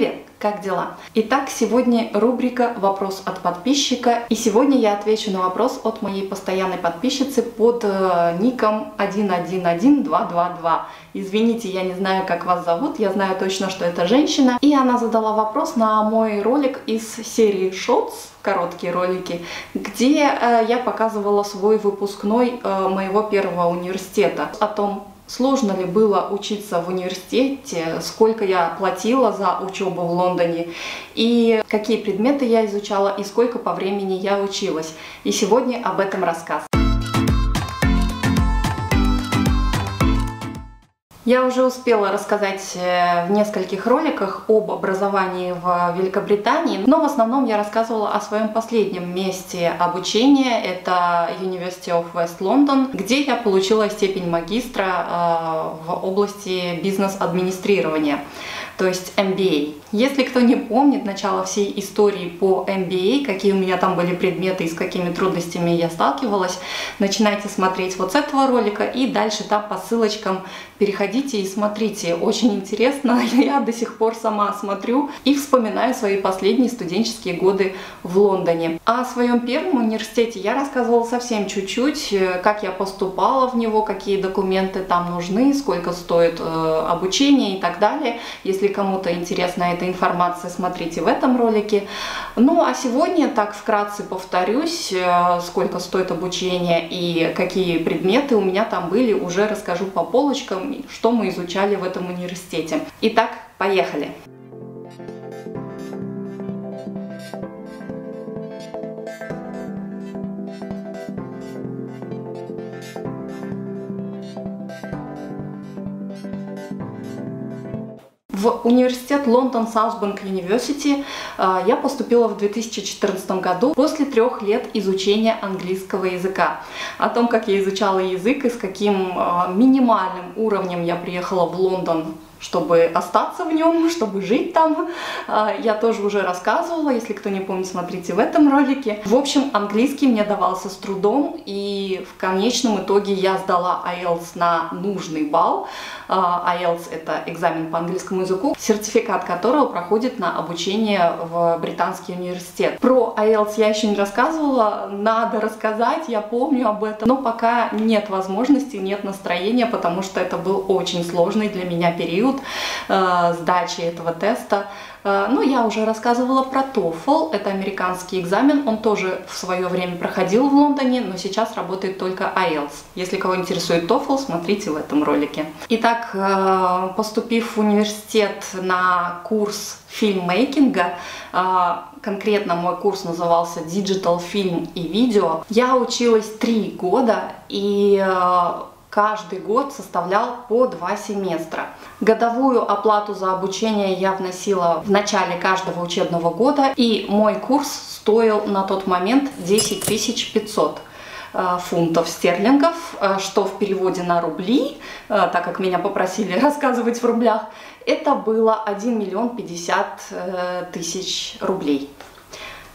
Привет! Как дела? Итак, сегодня рубрика «Вопрос от подписчика». И сегодня я отвечу на вопрос от моей постоянной подписчицы под э, ником 111222. Извините, я не знаю, как вас зовут, я знаю точно, что это женщина. И она задала вопрос на мой ролик из серии Shorts, короткие ролики, где э, я показывала свой выпускной э, моего первого университета о том, Сложно ли было учиться в университете, сколько я платила за учебу в Лондоне, и какие предметы я изучала, и сколько по времени я училась. И сегодня об этом рассказ. Я уже успела рассказать э, в нескольких роликах об образовании в Великобритании, но в основном я рассказывала о своем последнем месте обучения, это University of West London, где я получила степень магистра э, в области бизнес-администрирования то есть MBA. Если кто не помнит начало всей истории по MBA, какие у меня там были предметы и с какими трудностями я сталкивалась, начинайте смотреть вот с этого ролика и дальше там по ссылочкам переходите и смотрите. Очень интересно, я до сих пор сама смотрю и вспоминаю свои последние студенческие годы в Лондоне. А о своем первом университете я рассказывала совсем чуть-чуть, э, как я поступала в него, какие документы там нужны, сколько стоит э, обучение и так далее. Если кому-то интересна эта информация, смотрите в этом ролике. Ну а сегодня так вкратце повторюсь, э, сколько стоит обучение и какие предметы у меня там были, уже расскажу по полочкам, что мы изучали в этом университете. Итак, поехали! В университет Лондон Саусбанк University э, я поступила в 2014 году после трех лет изучения английского языка. О том, как я изучала язык и с каким э, минимальным уровнем я приехала в Лондон чтобы остаться в нем, чтобы жить там. А, я тоже уже рассказывала, если кто не помнит, смотрите в этом ролике. В общем, английский мне давался с трудом, и в конечном итоге я сдала IELTS на нужный балл. А, IELTS — это экзамен по английскому языку, сертификат которого проходит на обучение в британский университет. Про IELTS я еще не рассказывала, надо рассказать, я помню об этом, но пока нет возможности, нет настроения, потому что это был очень сложный для меня период, период э, сдачи этого теста. Э, ну, я уже рассказывала про TOEFL, это американский экзамен, он тоже в свое время проходил в Лондоне, но сейчас работает только IELTS. Если кого интересует TOEFL, смотрите в этом ролике. Итак, э, поступив в университет на курс фильммейкинга, э, конкретно мой курс назывался Digital Film и Видео, я училась три года и каждый год составлял по два семестра. Годовую оплату за обучение я вносила в начале каждого учебного года, и мой курс стоил на тот момент 10 500 э, фунтов стерлингов, э, что в переводе на рубли, э, так как меня попросили рассказывать в рублях, это было 1 миллион 50 тысяч рублей.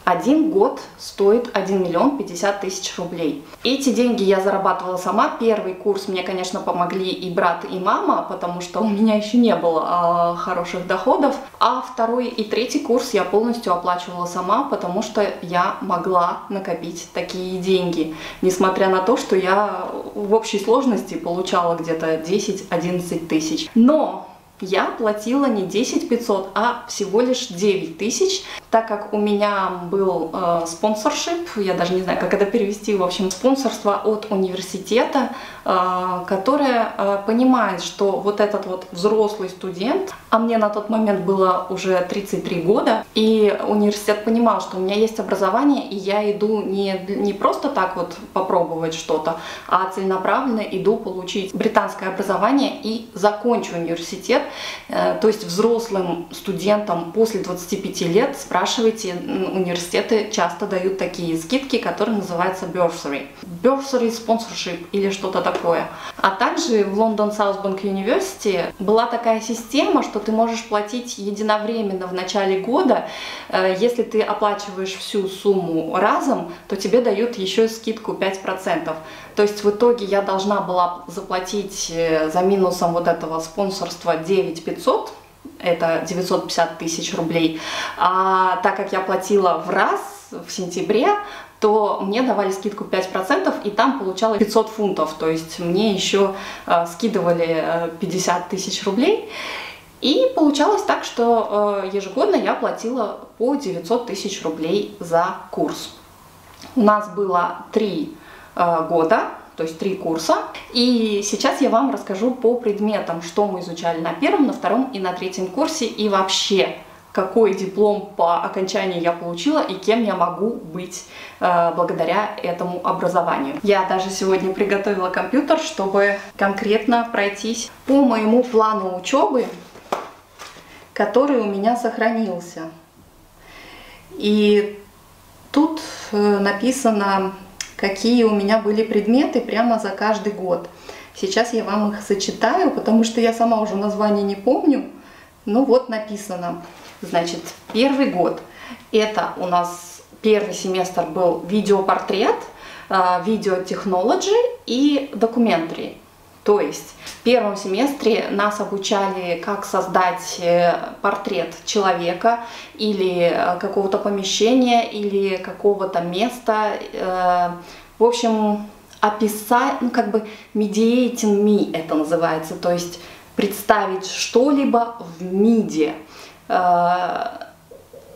Один год стоит 1 миллион 50 тысяч рублей. Эти деньги я зарабатывала сама. Первый курс мне, конечно, помогли и брат, и мама, потому что у меня еще не было э, хороших доходов. А второй и третий курс я полностью оплачивала сама, потому что я могла накопить такие деньги. Несмотря на то, что я в общей сложности получала где-то 10-11 тысяч. Но я платила не 10 500, а всего лишь 9 тысяч, так как у меня был э, спонсоршип, я даже не знаю, как это перевести, в общем, спонсорство от университета, э, которое э, понимает, что вот этот вот взрослый студент, а мне на тот момент было уже 33 года, и университет понимал, что у меня есть образование, и я иду не, не просто так вот попробовать что-то, а целенаправленно иду получить британское образование и закончу университет, то есть взрослым студентам после 25 лет, спрашивайте, университеты часто дают такие скидки, которые называются bursary. Bursary sponsorship или что-то такое. А также в South Bank University была такая система, что ты можешь платить единовременно в начале года. Э, если ты оплачиваешь всю сумму разом, то тебе дают еще скидку 5%. То есть в итоге я должна была заплатить э, за минусом вот этого спонсорства 9 500 это 950 тысяч рублей. А так как я платила в раз в сентябре, то мне давали скидку 5%, и там получалось 500 фунтов, то есть мне еще э, скидывали 50 э, тысяч рублей. И получалось так, что э, ежегодно я платила по 900 тысяч рублей за курс. У нас было три года, то есть три курса. И сейчас я вам расскажу по предметам, что мы изучали на первом, на втором и на третьем курсе, и вообще какой диплом по окончании я получила и кем я могу быть э, благодаря этому образованию. Я даже сегодня приготовила компьютер, чтобы конкретно пройтись по моему плану учебы, который у меня сохранился. И тут э, написано, какие у меня были предметы прямо за каждый год. Сейчас я вам их зачитаю, потому что я сама уже название не помню. Ну вот написано. Значит, первый год это у нас первый семестр был видеопортрет, а, видеотехнологи и документари. То есть в первом семестре нас обучали, как создать э, портрет человека или э, какого-то помещения или какого-то места. Э, в общем, описать, ну как бы mediating me это называется, то есть представить что-либо в миде.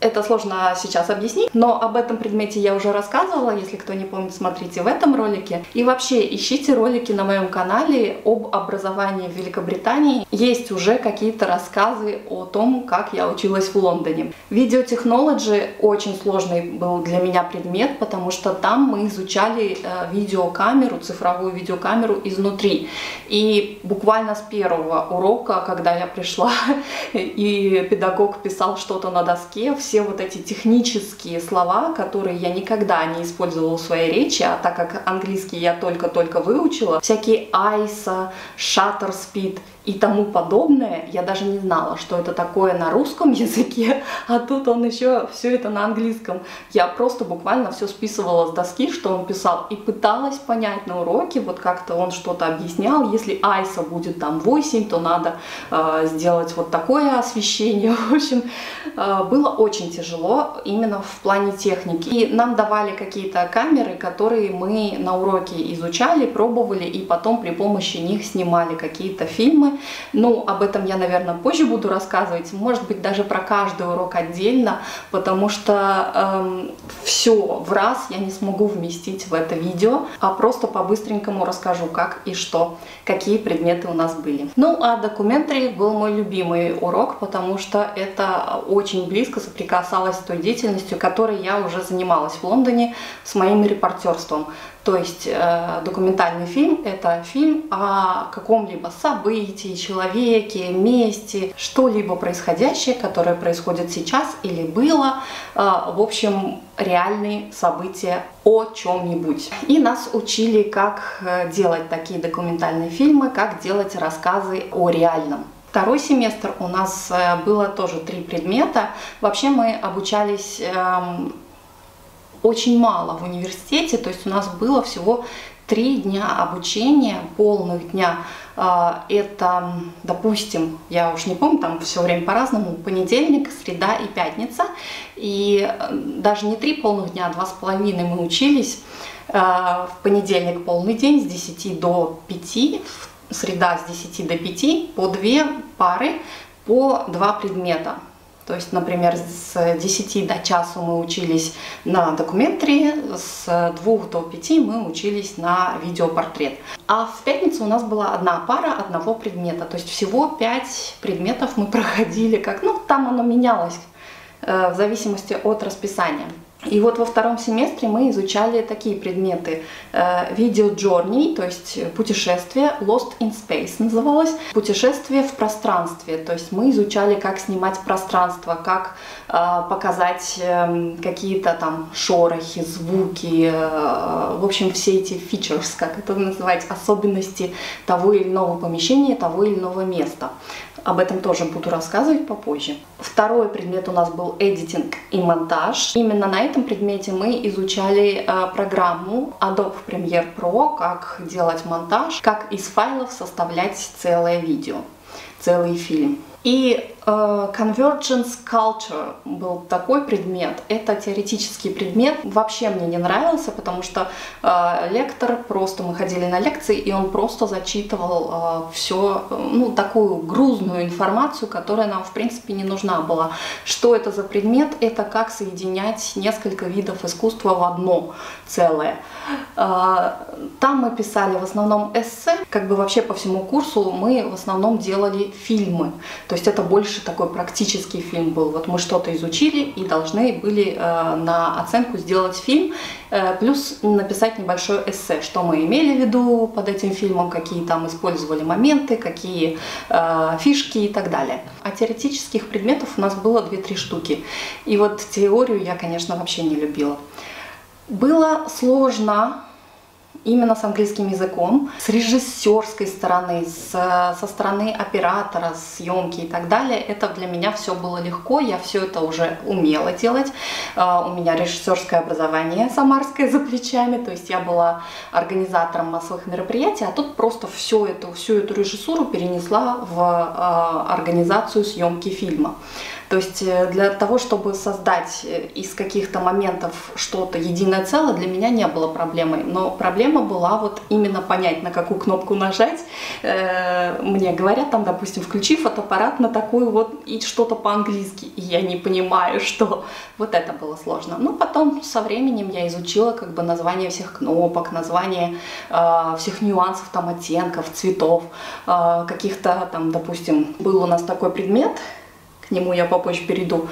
Это сложно сейчас объяснить, но об этом предмете я уже рассказывала, если кто не помнит, смотрите в этом ролике. И вообще ищите ролики на моем канале об образовании в Великобритании. Есть уже какие-то рассказы о том, как я училась в Лондоне. Видеотехнологи очень сложный был для меня предмет, потому что там мы изучали э, видеокамеру, цифровую видеокамеру изнутри. И буквально с первого урока, когда я пришла и педагог писал что-то на доске, все вот эти технические слова, которые я никогда не использовала в своей речи, а так как английский я только-только выучила, всякие ISO, shutter speed и тому подобное, я даже не знала, что это такое на русском языке, а тут он еще все это на английском. Я просто буквально все списывала с доски, что он писал, и пыталась понять на уроке, вот как-то он что-то объяснял, если ISO будет там 8, то надо э, сделать вот такое освещение. В общем, э, было очень тяжело именно в плане техники. И нам давали какие-то камеры, которые мы на уроке изучали, пробовали, и потом при помощи них снимали какие-то фильмы, ну, об этом я, наверное, позже буду рассказывать, может быть, даже про каждый урок отдельно, потому что эм, все в раз я не смогу вместить в это видео, а просто по-быстренькому расскажу, как и что, какие предметы у нас были. Ну, а документарий был мой любимый урок, потому что это очень близко соприкасалось с той деятельностью, которой я уже занималась в Лондоне с моим репортерством. То есть э, документальный фильм – это фильм о каком-либо событии, человеке, месте, что-либо происходящее, которое происходит сейчас или было. Э, в общем, реальные события о чем-нибудь. И нас учили, как э, делать такие документальные фильмы, как делать рассказы о реальном. Второй семестр у нас э, было тоже три предмета. Вообще мы обучались эм, очень мало в университете, то есть у нас было всего три дня обучения, полных дня. А, это, допустим, я уж не помню, там все время по-разному, понедельник, среда и пятница. И э, даже не три полных дня, а два с половиной мы учились. В понедельник полный день с 10 до 5, среда с 10 до 5, по две пары, по два предмета. То есть, например, с 10 до часу мы учились на документаре, с 2 до 5 мы учились на видеопортрет. А в пятницу у нас была одна пара одного предмета. То есть всего 5 предметов мы проходили, как, ну, там оно менялось э, в зависимости от расписания. И вот во втором семестре мы изучали такие предметы. Видео э, journey, то есть путешествие, Lost in Space называлось, путешествие в пространстве. То есть мы изучали, как снимать пространство, как э, показать э, какие-то там шорохи, звуки, э, в общем, все эти features, как это называть, особенности того или иного помещения, того или иного места. Об этом тоже буду рассказывать попозже. Второй предмет у нас был эдитинг и монтаж. Именно на этом предмете мы изучали э, программу Adobe Premiere Pro, как делать монтаж, как из файлов составлять целое видео, целый фильм. И convergence Culture был такой предмет. Это теоретический предмет. Вообще мне не нравился, потому что э, лектор просто, мы ходили на лекции, и он просто зачитывал э, все, ну, такую грузную информацию, которая нам, в принципе, не нужна была. Что это за предмет? Это как соединять несколько видов искусства в одно целое. Э, там мы писали в основном эссе, как бы вообще по всему курсу мы в основном делали фильмы. То есть это больше больше такой практический фильм был. Вот мы что-то изучили и должны были э, на оценку сделать фильм, э, плюс написать небольшое эссе, что мы имели в виду под этим фильмом, какие там использовали моменты, какие э, фишки и так далее. А теоретических предметов у нас было 2-3 штуки. И вот теорию я, конечно, вообще не любила. Было сложно именно с английским языком, с режиссерской стороны, с, со стороны оператора, съемки и так далее. Это для меня все было легко, я все это уже умела делать. А, у меня режиссерское образование самарское за плечами, то есть я была организатором массовых мероприятий, а тут просто всю эту, всю эту режиссуру перенесла в а, организацию съемки фильма. То есть э, для того, чтобы создать э, из каких-то моментов что-то единое целое, для меня не было проблемой. Но проблема была вот именно понять, на какую кнопку нажать. Э, мне говорят там, допустим, включи фотоаппарат на такую вот и что-то по-английски. И я не понимаю, что вот это было сложно. Но потом со временем я изучила как бы название всех кнопок, название всех нюансов, там оттенков, цветов, каких-то там, допустим, был у нас такой предмет, нему я попозже перейду,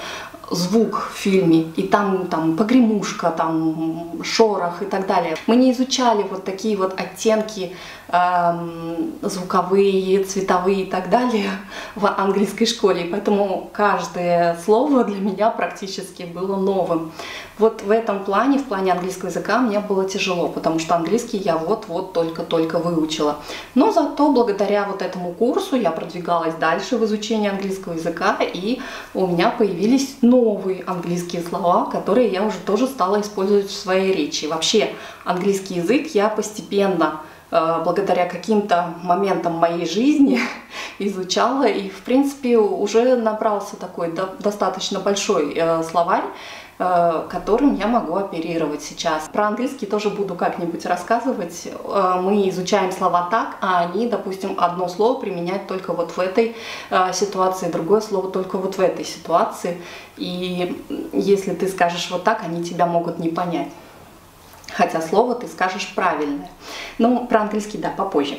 звук в фильме, и там, там погремушка, там шорох и так далее. Мы не изучали вот такие вот оттенки Эм, звуковые, цветовые и так далее в английской школе, поэтому каждое слово для меня практически было новым. Вот в этом плане, в плане английского языка мне было тяжело, потому что английский я вот-вот только-только выучила. Но зато благодаря вот этому курсу я продвигалась дальше в изучении английского языка, и у меня появились новые английские слова, которые я уже тоже стала использовать в своей речи. Вообще английский язык я постепенно Э, благодаря каким-то моментам моей жизни изучала и, в принципе, уже набрался такой достаточно большой э, словарь, которым я могу оперировать сейчас. Про английский тоже буду как-нибудь рассказывать. Мы изучаем слова так, а они, допустим, одно слово применяют только вот в этой ситуации, другое слово только вот в этой ситуации. И если ты скажешь вот так, они тебя могут не понять хотя слово ты скажешь правильное. Ну, про английский, да, попозже.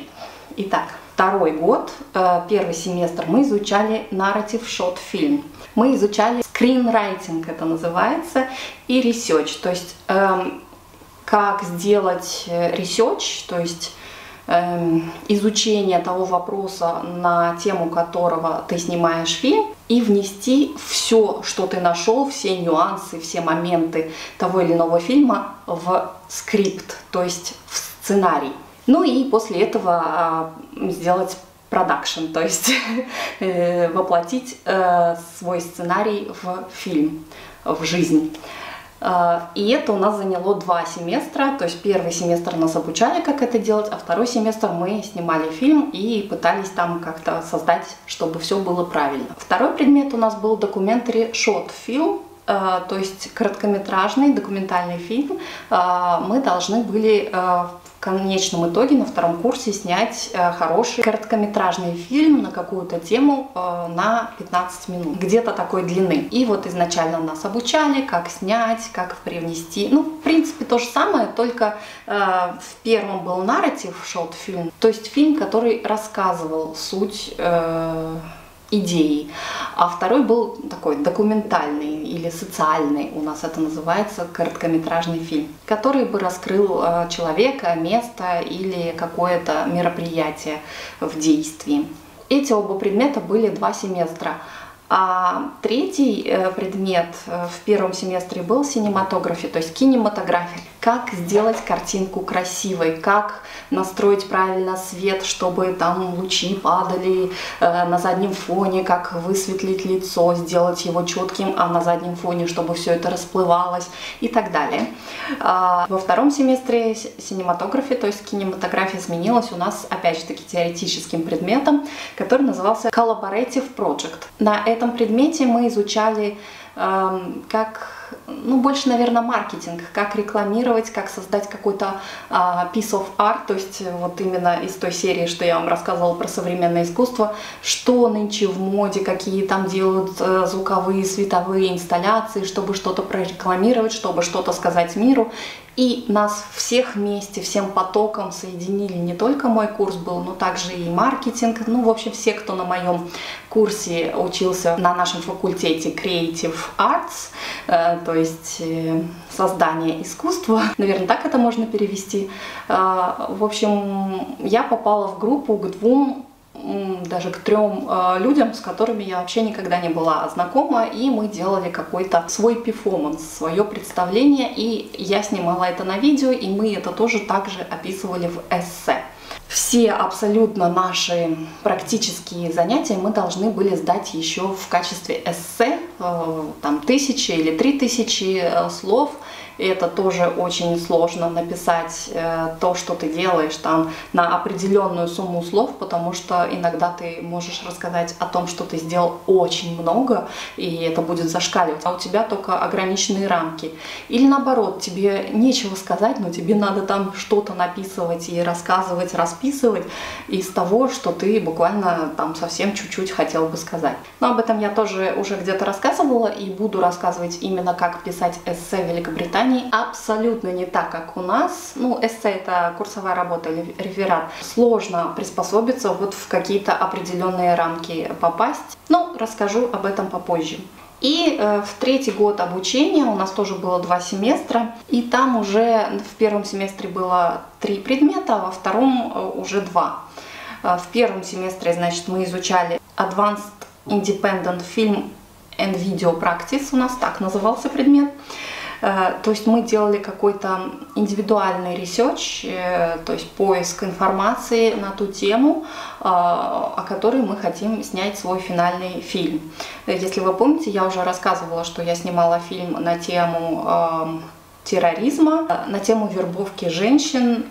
Итак, второй год, э, первый семестр мы изучали narrative short film. Мы изучали screenwriting, это называется, и research, то есть эм, как сделать э, research, то есть эм, изучение того вопроса, на тему которого ты снимаешь фильм, и внести все, что ты нашел, все нюансы, все моменты того или иного фильма в скрипт, то есть в сценарий. Ну и после этого а, сделать продакшн, то есть э, воплотить э, свой сценарий в фильм, в жизнь. А, и это у нас заняло два семестра, то есть первый семестр нас обучали, как это делать, а второй семестр мы снимали фильм и пытались там как-то создать, чтобы все было правильно. Второй предмет у нас был документари short film, а, то есть короткометражный документальный фильм. Мы должны были конечном итоге на втором курсе снять э, хороший короткометражный фильм на какую-то тему э, на 15 минут, где-то такой длины. И вот изначально нас обучали, как снять, как привнести. Ну, в принципе, то же самое, только э, в первом был нарратив, шорт-фильм, то есть фильм, который рассказывал суть идеи. А второй был такой документальный или социальный, у нас это называется, короткометражный фильм, который бы раскрыл э, человека, место или какое-то мероприятие в действии. Эти оба предмета были два семестра. А третий э, предмет э, в первом семестре был синематография, то есть кинематография. Как сделать картинку красивой, как настроить правильно свет, чтобы там лучи падали э, на заднем фоне, как высветлить лицо, сделать его четким, а на заднем фоне, чтобы все это расплывалось и так далее. А, во втором семестре синематографии, то есть кинематография сменилась у нас опять же таки теоретическим предметом, который назывался Collaborative Project. На этом предмете мы изучали как, ну, больше, наверное, маркетинг, как рекламировать, как создать какой-то uh, piece of art, то есть вот именно из той серии, что я вам рассказывала про современное искусство, что нынче в моде, какие там делают uh, звуковые, световые инсталляции, чтобы что-то прорекламировать, чтобы что-то сказать миру. И нас всех вместе, всем потоком соединили. Не только мой курс был, но также и маркетинг. Ну, в общем, все, кто на моем курсе учился на нашем факультете Creative Arts, э, то есть э, создание искусства, наверное, так это можно перевести. Э, в общем, я попала в группу к двум даже к трем э, людям, с которыми я вообще никогда не была знакома, и мы делали какой-то свой перформанс, свое представление, и я снимала это на видео, и мы это тоже также описывали в эссе. Все абсолютно наши практические занятия мы должны были сдать еще в качестве эссе, э, там тысячи или три тысячи э, слов, и это тоже очень сложно написать э, то, что ты делаешь там на определенную сумму слов, потому что иногда ты можешь рассказать о том, что ты сделал очень много, и это будет зашкаливать, а у тебя только ограниченные рамки. Или наоборот, тебе нечего сказать, но тебе надо там что-то написывать и рассказывать, расписывать из того, что ты буквально там совсем чуть-чуть хотел бы сказать. Но об этом я тоже уже где-то рассказывала и буду рассказывать именно как писать эссе Великобритании они абсолютно не так, как у нас. Ну, эссе это курсовая работа или реферат. Сложно приспособиться вот в какие-то определенные рамки попасть. Но расскажу об этом попозже. И э, в третий год обучения у нас тоже было два семестра, и там уже в первом семестре было три предмета, а во втором э, уже два. Э, в первом семестре, значит, мы изучали Advanced Independent Film and Video Practice, у нас так назывался предмет. Э, то есть мы делали какой-то индивидуальный research, э, то есть поиск информации на ту тему, э, о которой мы хотим снять свой финальный фильм. Если вы помните, я уже рассказывала, что я снимала фильм на тему терроризма, на тему вербовки женщин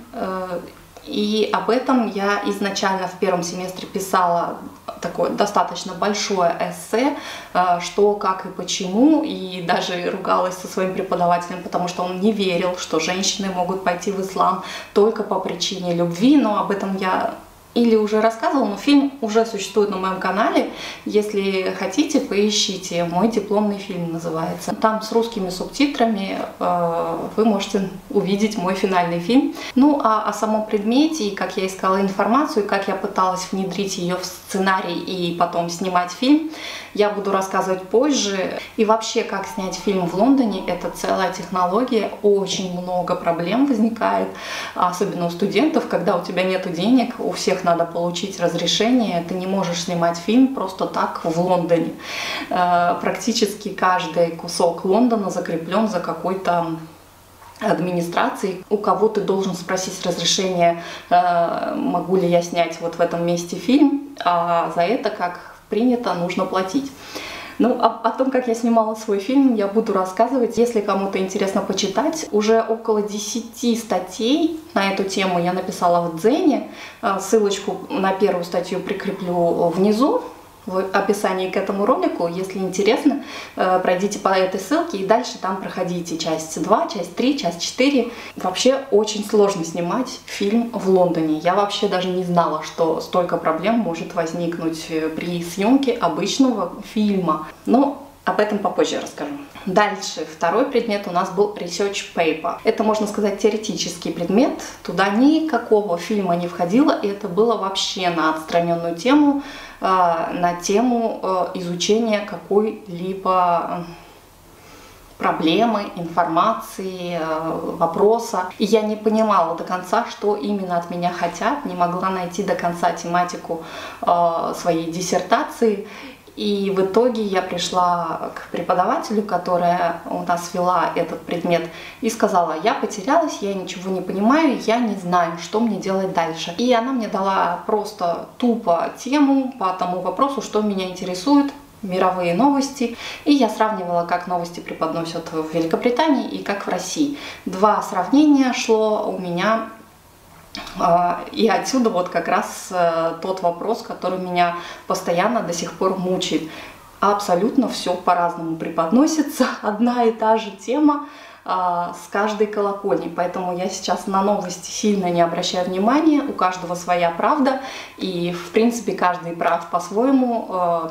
и об этом я изначально в первом семестре писала такое достаточно большое эссе, э, что, как и почему, и даже ругалась со своим преподавателем, потому что он не верил, что женщины могут пойти в ислам только по причине любви, но об этом я или уже рассказывала, но фильм уже существует на моем канале. Если хотите, поищите. Мой дипломный фильм называется. Там с русскими субтитрами э, вы можете увидеть мой финальный фильм. Ну, а о самом предмете и как я искала информацию, как я пыталась внедрить ее в сценарий и потом снимать фильм, я буду рассказывать позже. И вообще, как снять фильм в Лондоне, это целая технология. Очень много проблем возникает, особенно у студентов, когда у тебя нет денег, у всех надо получить разрешение. Ты не можешь снимать фильм просто так в Лондоне. Э, практически каждый кусок Лондона закреплен за какой-то администрации, у кого ты должен спросить разрешение, э, могу ли я снять вот в этом месте фильм, а за это, как принято, нужно платить. Ну, о, о том, как я снимала свой фильм, я буду рассказывать. Если кому-то интересно почитать, уже около 10 статей на эту тему я написала в Дзене. Э, ссылочку на первую статью прикреплю внизу в описании к этому ролику. Если интересно, э, пройдите по этой ссылке и дальше там проходите часть 2, часть 3, часть 4. Вообще очень сложно снимать фильм в Лондоне. Я вообще даже не знала, что столько проблем может возникнуть э, при съемке обычного фильма. Но об этом попозже расскажу. Дальше, второй предмет у нас был Research Paper. Это, можно сказать, теоретический предмет. Туда никакого фильма не входило, и это было вообще на отстраненную тему, на тему э, изучения какой-либо проблемы, информации, э, вопроса. И я не понимала до конца, что именно от меня хотят, не могла найти до конца тематику своей диссертации. И в итоге я пришла к преподавателю, которая у нас вела этот предмет, и сказала, я потерялась, я ничего не понимаю, я не знаю, что мне делать дальше. И она мне дала просто тупо тему по тому вопросу, что меня интересует, мировые новости, и я сравнивала, как новости преподносят в Великобритании и как в России. Два сравнения шло у меня и отсюда вот как раз э, тот вопрос, который меня постоянно до сих пор мучает. Абсолютно все по-разному преподносится, одна и та же тема а, с каждой колокольни. Поэтому я сейчас на новости сильно не обращаю внимания, у каждого своя правда, и в принципе каждый прав по-своему. Э,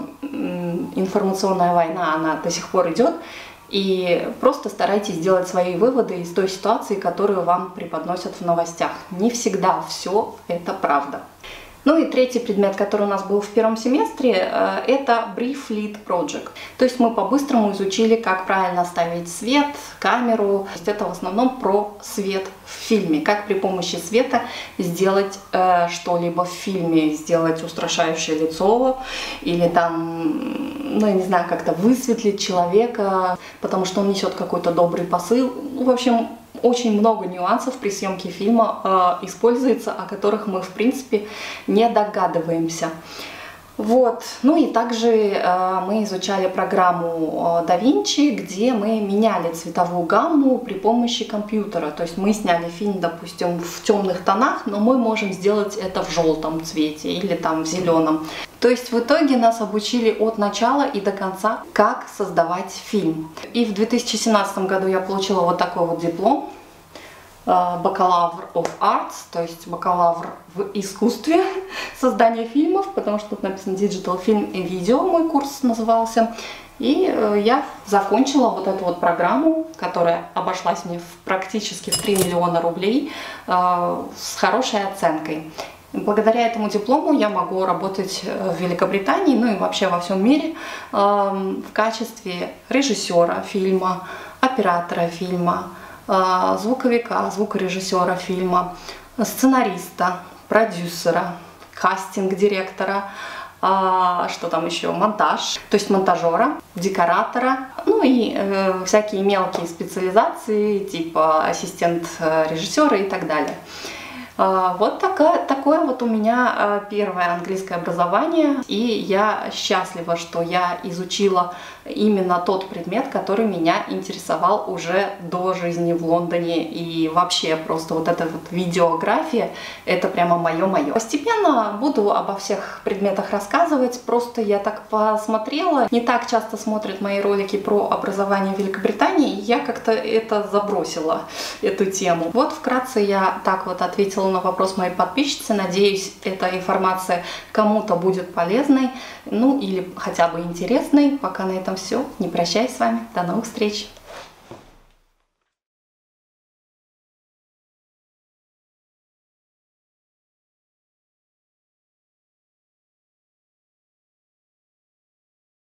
информационная война, она до сих пор идет, и просто старайтесь делать свои выводы из той ситуации, которую вам преподносят в новостях. Не всегда все это правда. Ну и третий предмет, который у нас был в первом семестре, э, это Brief Lead Project. То есть мы по-быстрому изучили, как правильно ставить свет, камеру. То есть это в основном про свет в фильме, как при помощи света сделать э, что-либо в фильме, сделать устрашающее лицо или там, ну я не знаю, как-то высветлить человека, потому что он несет какой-то добрый посыл. В общем, очень много нюансов при съемке фильма э, используется, о которых мы, в принципе, не догадываемся. Вот. Ну и также э, мы изучали программу э, DaVinci, где мы меняли цветовую гамму при помощи компьютера. То есть мы сняли фильм, допустим, в темных тонах, но мы можем сделать это в желтом цвете или там в зеленом. То есть в итоге нас обучили от начала и до конца, как создавать фильм. И в 2017 году я получила вот такой вот диплом Э, бакалавр of arts, то есть бакалавр в искусстве создания фильмов, потому что тут написано Digital Film и Video, мой курс назывался. И э, я закончила вот эту вот программу, которая обошлась мне в практически в 3 миллиона рублей э, с хорошей оценкой. Благодаря этому диплому я могу работать в Великобритании, ну и вообще во всем мире в качестве режиссера фильма, оператора фильма, а, звуковика, звукорежиссера фильма, сценариста, продюсера, кастинг-директора, а, что там еще, монтаж, то есть монтажера, декоратора, ну и э, всякие мелкие специализации, типа ассистент э, режиссера и так далее. А, вот такая, такое вот у меня а, первое английское образование, и я счастлива, что я изучила именно тот предмет, который меня интересовал уже до жизни в Лондоне, и вообще просто вот эта вот видеография, это прямо мое-мое. Постепенно буду обо всех предметах рассказывать, просто я так посмотрела, не так часто смотрят мои ролики про образование Великобритании, я как-то это забросила, эту тему. Вот вкратце я так вот ответила на вопрос моей подписчицы. Надеюсь, эта информация кому-то будет полезной, ну или хотя бы интересной. Пока на этом все. Не прощаюсь с вами. До новых встреч.